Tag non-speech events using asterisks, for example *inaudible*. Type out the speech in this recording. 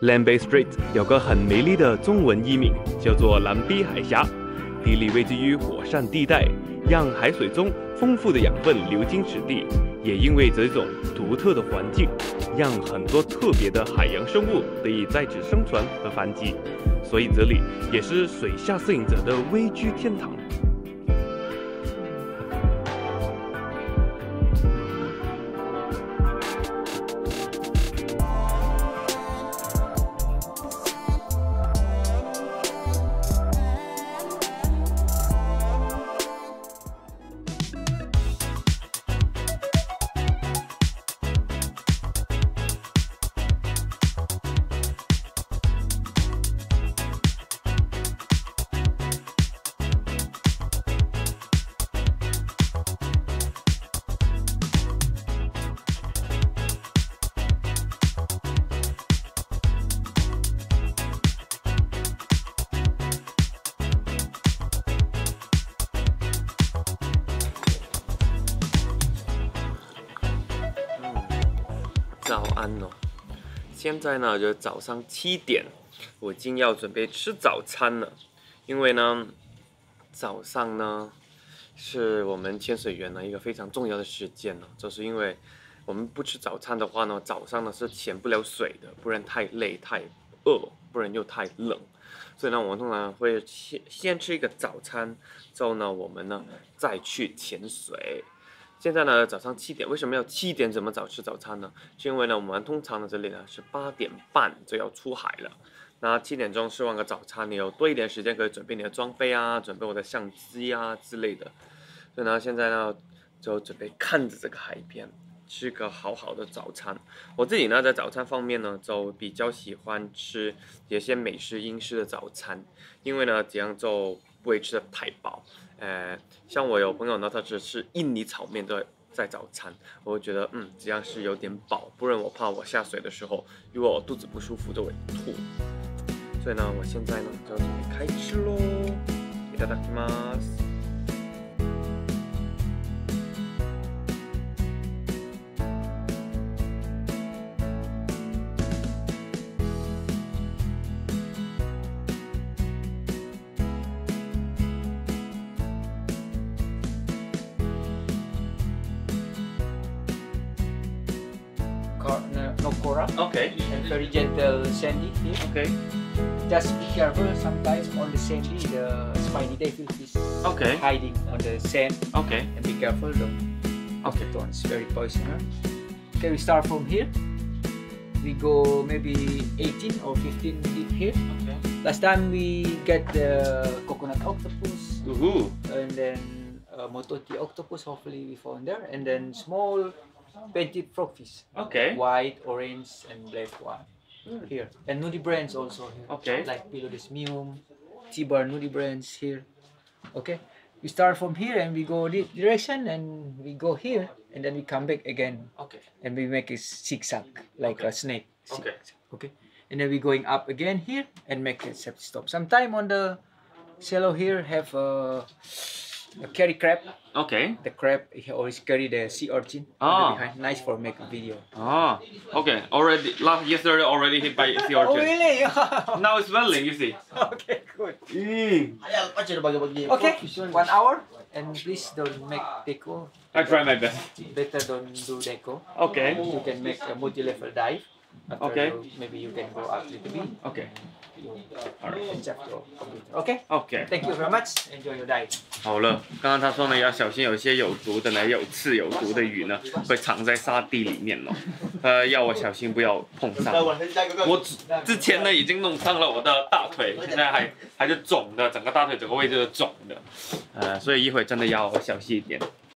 兰北 Street 有个很美丽的中文译名，叫做蓝碧海峡，地理位置于火山地带，让海水中丰富的养分流经此地。也因为这种独特的环境，让很多特别的海洋生物得以在此生存和繁殖，所以这里也是水下摄影者的微居天堂。早安哦，现在呢就早上七点，我已经要准备吃早餐了。因为呢，早上呢是我们潜水员呢一个非常重要的时间呢，就是因为我们不吃早餐的话呢，早上呢是潜不了水的，不然太累太饿，不然又太冷。所以呢，我们通常会先先吃一个早餐，之后呢，我们呢再去潜水。现在呢，早上七点，为什么要七点这么早吃早餐呢？是因为呢，我们通常呢这里呢是八点半就要出海了。那七点钟吃完个早餐，你有多一点时间可以准备你的装备啊，准备我的相机啊之类的。所以呢，现在呢就准备看着这个海边，吃个好好的早餐。我自己呢在早餐方面呢，就比较喜欢吃有些美式、英式的早餐，因为呢这样就不会吃的太饱。呃，像我有朋友呢，他只吃印尼炒面在在早餐，我会觉得嗯，这样是有点饱，不然我怕我下水的时候，如果我肚子不舒服就会吐。所以呢，我现在呢就准备开吃喽，いただきます。 No coral. Okay. And very gentle sandy here. Okay. Just be careful. Sometimes on the sandy, the spiny devil is Okay. hiding on the sand. Okay. And be careful. The Okay. thorn is very poisonous. Okay, we start from here. We go maybe 18 or 15 deep here. Okay. Last time we get the coconut octopus Woohoo. and then uh, mototi octopus. Hopefully we found there, and then small painted frogfish. Okay. white, orange, and black one hmm. here. And nudibranchs also here. Okay. Like Pilodesmium, T-bar nudibranchs here. Okay. We start from here and we go this direction and we go here and then we come back again Okay. and we make a zigzag like Okay. a snake. Okay. Okay. And then we going up again here and make a safety stop. Sometime on the shallow here have a, a carry crab. Okay. The crab he always carry the sea urchin. on the Ah. behind. Nice for make a video. Oh. Okay. Already. Last yesterday already hit by the Oh really? *laughs* Now it's swelling. You see. *laughs* okay, good. Mm. Okay, one hour. And please don't make deco. I try my best. Better don't do deco. Okay. You can make a multi-level dive. Okay. Maybe you can go after the bee. Okay. 好了，OK OK，Thank、you very much. Enjoy your diet. 好了，刚刚他说呢，要小心有些有毒的呢，有刺有毒的鱼呢，*laughs* 会藏在沙地里面哦。呃，要我小心不要碰上。我之前呢已经弄伤了我的大腿，现在还还是肿的，整个大腿整个位置都肿的。呃，所以一会真的要小心一点。